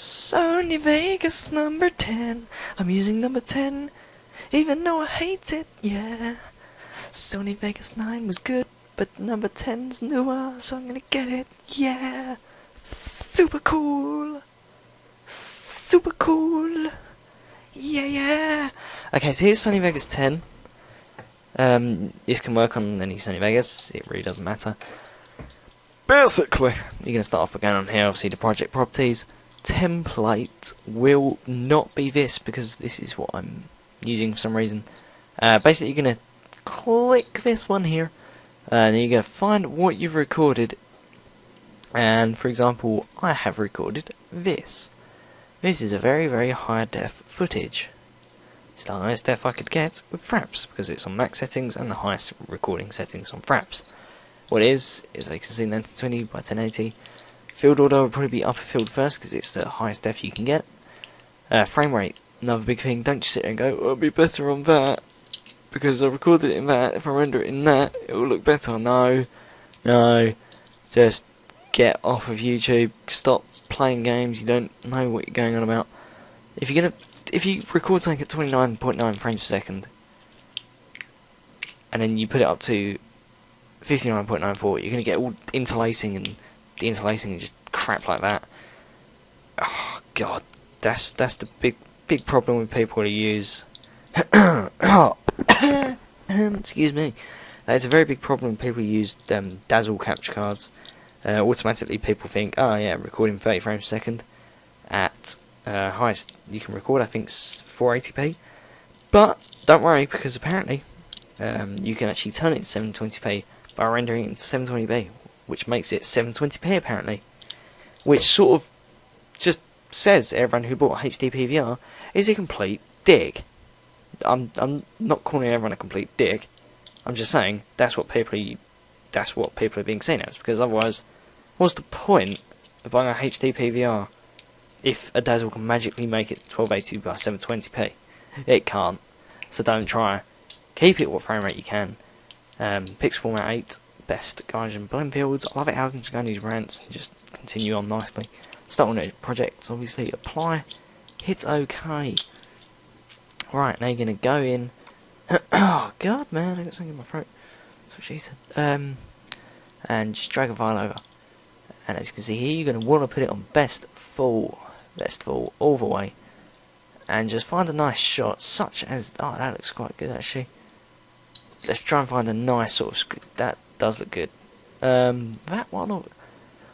Sony Vegas number 10. I'm using number 10, even though I hate it, yeah. Sony Vegas 9 was good, but number 10's newer, so I'm gonna get it, yeah. Super cool. Super cool. Yeah, yeah. Okay, so here's Sony Vegas 10. Um, this can work on any Sony Vegas, it really doesn't matter. Basically, you're going to start off by going on here, obviously, the project properties. Template will not be this because this is what I'm using for some reason. Uh, basically, you're going to click this one here, and you're going to find what you've recorded. And for example, I have recorded this. This is a very, very high def footage. It's the highest def I could get with Fraps because it's on max settings and the highest recording settings on Fraps. What it is, is like you can see 1920 by 1080. Field order will probably be upper field first because it's the highest def you can get. Uh, frame rate, another big thing. Don't just sit there and go, oh, it'll be better on that because I recorded it in that. If I render it in that, it will look better. No, no. Just get off of YouTube. Stop playing games. You don't know what you're going on about. If you're gonna if you record something at 29.9 frames per second, and then you put it up to 59.94, you're going to get all interlacing and interlacing and just crap like that. Oh god, that's that's the big big problem with people who use. excuse me. That is a very big problem. People use um, Dazzle capture cards. Uh, automatically, people think, oh yeah, recording 30 frames a second at uh, highest you can record, I think, is 480p. But don't worry, because apparently um, you can actually turn it to 720p by rendering it into 720p, which makes it 720p apparently. Which sort of just says everyone who bought HD PVR is a complete dick. I'm I'm not calling everyone a complete dick. I'm just saying that's what people that's what people are being seen as because otherwise, what's the point of buying a HD PVR if a Dazzle can magically make it 1280 by 720p. It can't, so don't try. Keep it what frame rate you can. Um, Pixel Format 8, best guys and Blend fields. I love it how you can just go on these rants and just continue on nicely. Start on the projects, obviously. Apply. Hit OK. Right, now you're going to go in. oh, God, man, I got something in my throat. That's what she said. Um, and just drag a file over. And as you can see here, you're going to want to put it on best full Best full, all, the way. And just find a nice shot, such as... Oh, that looks quite good, actually. Let's try and find a nice sort of. That does look good. Um, that one... Don't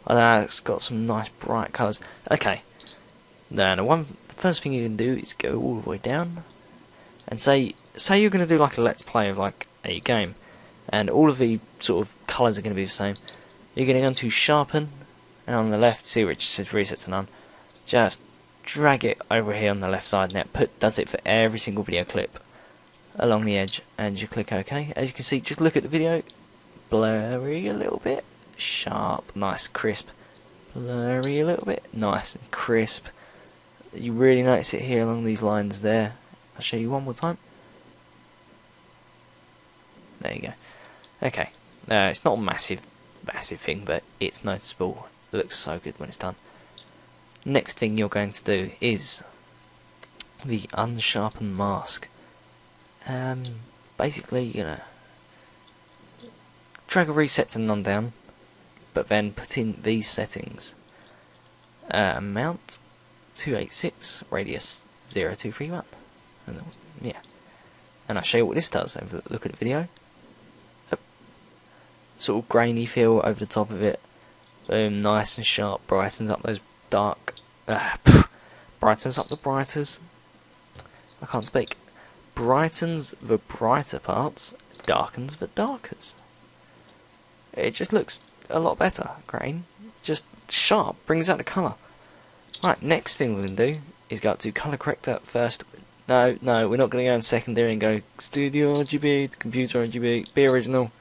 know, it's got some nice bright colours. Okay. Now, the one... The first thing you can do is go all the way down. And say... Say you're going to do like a let's play of like a game. And all of the sort of colours are going to be the same. You're going to go to sharpen. And on the left, see which says reset to none just drag it over here on the left side and that put does it for every single video clip along the edge and you click OK. As you can see, just look at the video, blurry a little bit, sharp, nice, crisp, blurry a little bit, nice and crisp. You really notice it here along these lines there. I'll show you one more time. There you go. Okay, uh, it's not a massive, massive thing, but it's noticeable. It looks so good when it's done next thing you're going to do is the unsharpened mask. Um, basically, you know, drag a reset to none down, but then put in these settings. Uh, mount 286, radius 0231. And, yeah. And I'll show you what this does. Have a look at the video. Sort of grainy feel over the top of it. Boom, nice and sharp, brightens up those dark uh, brightens up the brighters. I can't speak. Brightens the brighter parts, darkens the darkers. It just looks a lot better, grain. Just sharp, brings out the colour. Right, next thing we're going to do is go up to colour corrector first. No, no, we're not going to go in secondary and go studio RGB, computer RGB, be original.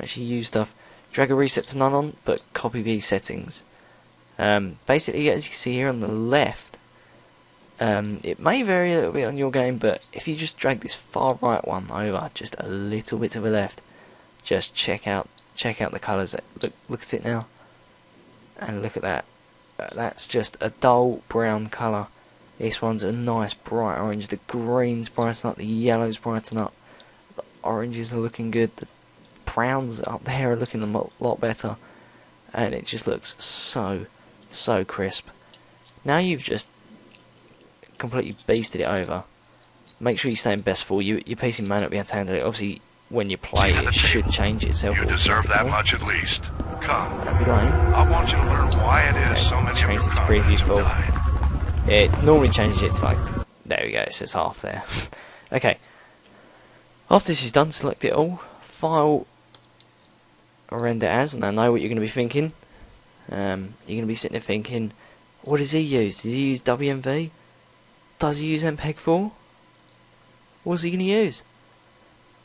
Actually use stuff. Drag a reset to none on, but copy these settings. Um, basically, as you see here on the left, um, it may vary a little bit on your game, but if you just drag this far right one over just a little bit to the left, just check out check out the colours. Look look at it now, and look at that. uh, that's just a dull brown colour. This one's a nice bright orange. The greens brighten up, the yellows brighten up, the oranges are looking good, the browns up there are looking a lot better, and it just looks so, so crisp. Now you've just completely beasted it over. Make sure you stay in best full. You, your PC may not be able to handle it. Obviously, when you play, it should change itself. You deserve that much at least. Come. I want you to learn why it is so many change of it to preview full. It normally changes it to like, there we go, it says half there. okay. After this is done, select it all. File, render as, and I know what you're going to be thinking. Um, you're going to be sitting there thinking, what does he use? Does he use WMV? Does he use MPEG-4? What's he going to use?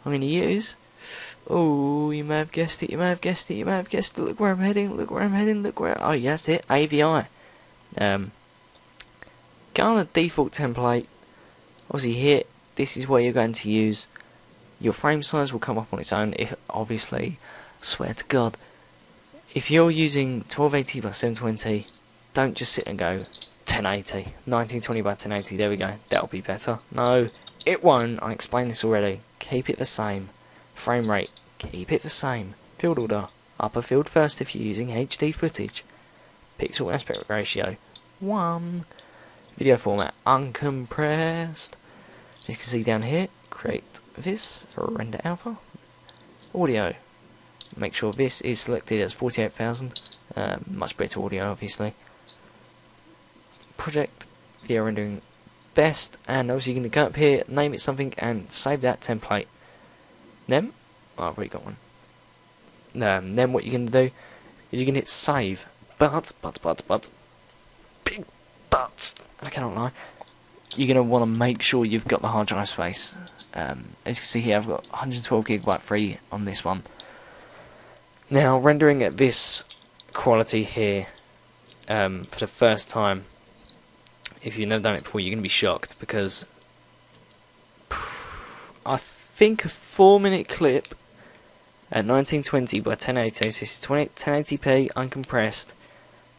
I'm going to use... Oh, you may have guessed it, you may have guessed it, you may have guessed it. Look where I'm heading, look where I'm heading, look where... Oh, yes, it. AVI. Um, go on the default template. Obviously here, this is where you're going to use. Your frame size will come up on its own if, obviously, swear to God, if you're using 1280 by 720, don't just sit and go 1080, 1920 by 1080, there we go, that'll be better. No, it won't, I explained this already. Keep it the same. Frame rate, keep it the same. Field order, upper field first if you're using HD footage. Pixel aspect ratio, 1. Video format, uncompressed. As you can see down here, create this, render alpha. Audio, make sure this is selected as 48,000. Um, much better audio, obviously. Project, video rendering best, and obviously you're going to go up here, name it something, and save that template. Then, oh, I've already got one. Um, then what you're going to do is you're going to hit save, but, but, but, but, big but, I cannot lie, you're going to want to make sure you've got the hard drive space. Um, as you can see here, I've got 112 gigabyte free on this one. Now, rendering at this quality here um, for the first time if you've never done it before, you're going to be shocked because I think a four minute clip at 1920 by 1080, so this is 1080p uncompressed,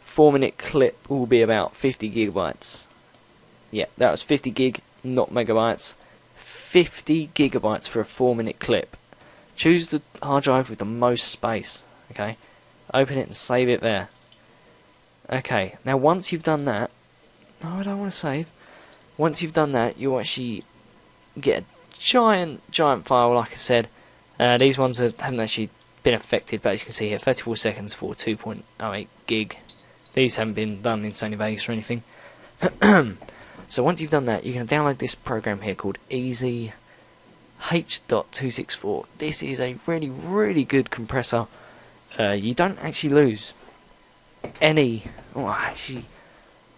four minute clip will be about 50 gigabytes. Yeah, that was 50 gig, not megabytes. 50 gigabytes for a four minute clip. Choose the hard drive with the most space, okay? Open it and save it there. Okay, now once you've done that, no, I don't want to save. Once you've done that, you actually get a giant, giant file, like I said. Uh, these ones have, haven't actually been affected, but as you can see here, 34 seconds for 2.08 gig. These haven't been done in Sony Vegas or anything. so once you've done that, you're going to download this program here called Easy H.264. This is a really, really good compressor. Uh, you don't actually lose any. Oh, actually,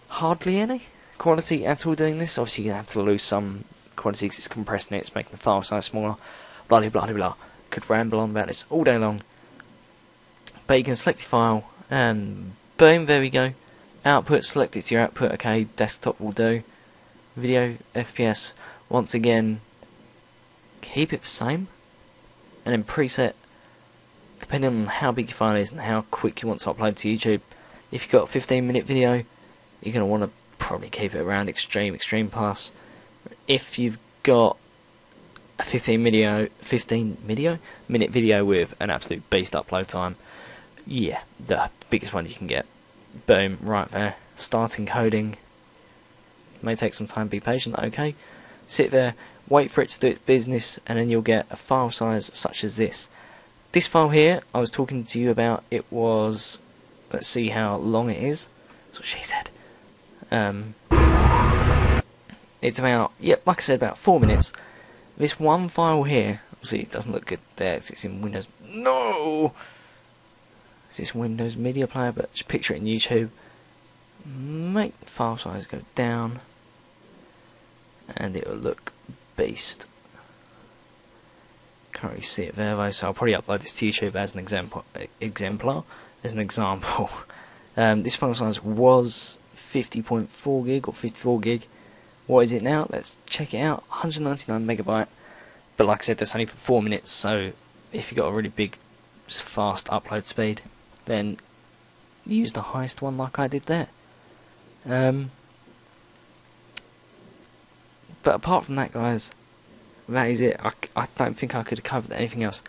hardly any quality at all doing this. Obviously, you're going to have to lose some quality because it's compressing it, it's making the file size smaller. Blah blah blah blah. Could ramble on about this all day long. But you can select your file, and boom, there we go. Output, select it to your output, okay, desktop will do. Video, FPS, once again, keep it the same. And then preset, depending on how big your file is and how quick you want to upload to YouTube. If you've got a 15 minute video, you're going to want to probably keep it around extreme, extreme pass. If you've got a 15 video, 15 video minute video with an absolute beast upload time, yeah, the biggest one you can get. Boom, right there. Starting coding. May take some time, be patient, okay. Sit there, wait for it to do its business, and then you'll get a file size such as this. This file here, I was talking to you about, it was, let's see how long it is. That's what she said. Um, it's about, yep, like I said, about four minutes. This one file here, see, it doesn't look good there, it's in Windows. No! It's this Windows Media Player, but just picture it in YouTube. Make file size go down, and it will look beast. Can't really see it there though, so I'll probably upload this to YouTube as an example, exemplar, as an example. Um, this file size was 50.4 gig or 54 gig. What is it now? Let's check it out. 199 megabyte. But like I said, that's only for 4 minutes, so if you've got a really big, fast upload speed, then use the highest one like I did there. Um, but apart from that, guys, that is it. I, I don't think I could have covered anything else.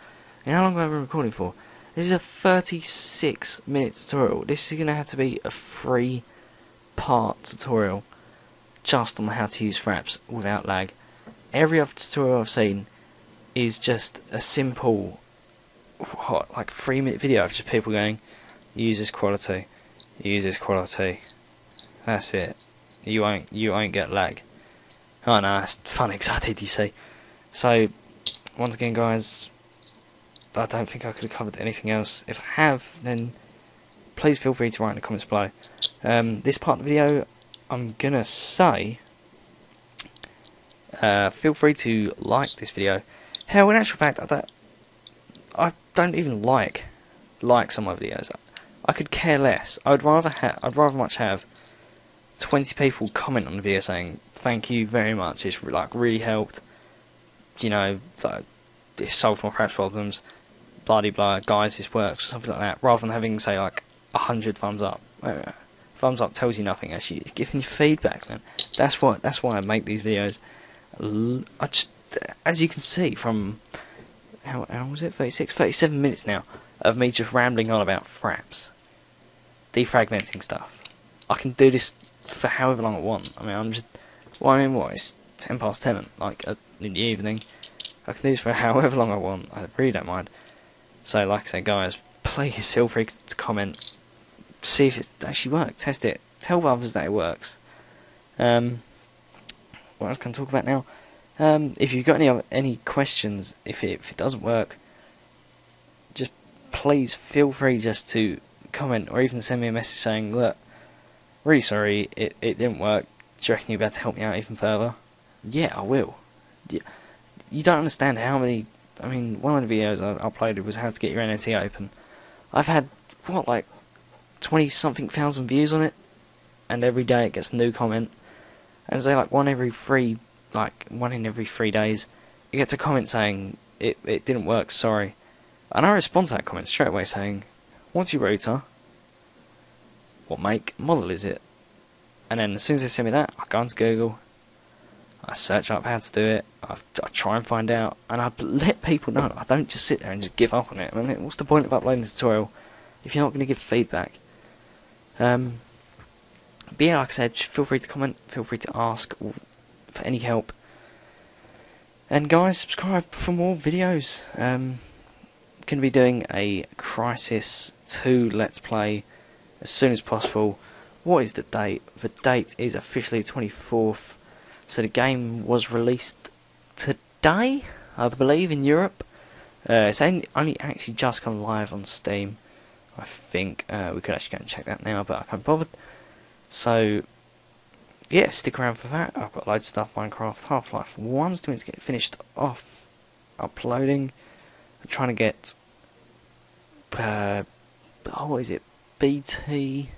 And how long have I been recording for? This is a 36 minute tutorial. This is going to have to be a three part tutorial just on how to use Fraps without lag. Every other tutorial I've seen is just a simple, what, like three minute video of just people going, use this quality, use this quality. That's it. You won't, you won't get lag. Oh no, it's fun excited, you see. So, once again, guys, I don't think I could have covered anything else. If I have, then please feel free to write in the comments below. Um, this part of the video, I'm gonna say, uh, feel free to like this video. Hell, in actual fact, I don't, I don't even like likes on my videos. I could care less. I would rather I'd rather much have 20 people comment on the video saying thank you very much. It's like really helped. You know, like, it solved my crash problems. Bloody blah, guys, this works, or something like that. Rather than having say like a hundred thumbs up. Uh, thumbs up tells you nothing. Actually, it's giving you feedback, man. That's what. That's why I make these videos. I just, as you can see from how, how was it? 36, 37 minutes now of me just rambling on about fraps, defragmenting stuff. I can do this for however long I want. I mean, I'm just. Well, I mean, what? It's ten past ten, like uh, in the evening. I can do this for however long I want. I really don't mind. So, like I say, guys, please feel free to comment. See if it actually works. Test it. Tell others that it works. Um, what else can I talk about now? Um, if you've got any other, any questions, if it, if it doesn't work, just please feel free just to comment or even send me a message saying, look, really sorry, it, it didn't work. Do you reckon you'll be able to help me out even further? Yeah, I will. You don't understand how many. I mean, one of the videos I uploaded was how to get your NAT open. I've had, what, like 20 something thousand views on it, and every day it gets a new comment. And say, like, one every three, like, one in every three days, it gets a comment saying, it, it didn't work, sorry. And I respond to that comment straight away saying, What's your router? What make, model is it? And then as soon as they send me that, I go onto Google, I search up how to do it, I, I try and find out, and I let people know. I don't just sit there and just give up on it. I mean, what's the point of uploading a tutorial if you're not going to give feedback? Um, but yeah, like I said, feel free to comment, feel free to ask for any help. And guys, subscribe for more videos. Um, going to be doing a Crysis 2 Let's Play as soon as possible. What is the date? The date is officially 24th. So the game was released today, I believe, in Europe. Uh, it's only, actually just gone live on Steam. I think uh, we could actually go and check that now, but I can't bother. So, yeah, stick around for that. I've got loads of stuff. Minecraft, Half Life 1's doing to get finished off uploading. I'm trying to get. Uh, oh, what is it? BT.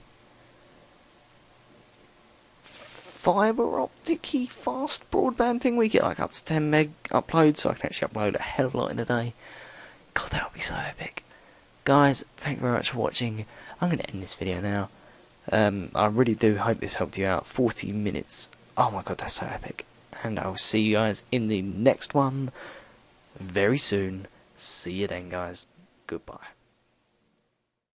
Fiber optic fast broadband thing. We get like up to 10 meg upload, so I can actually upload a hell of a lot in a day. God, that would be so epic. Guys, thank you very much for watching. I'm going to end this video now. Um, I really do hope this helped you out. 40 minutes. Oh my god, that's so epic. And I will see you guys in the next one very soon. See you then, guys. Goodbye.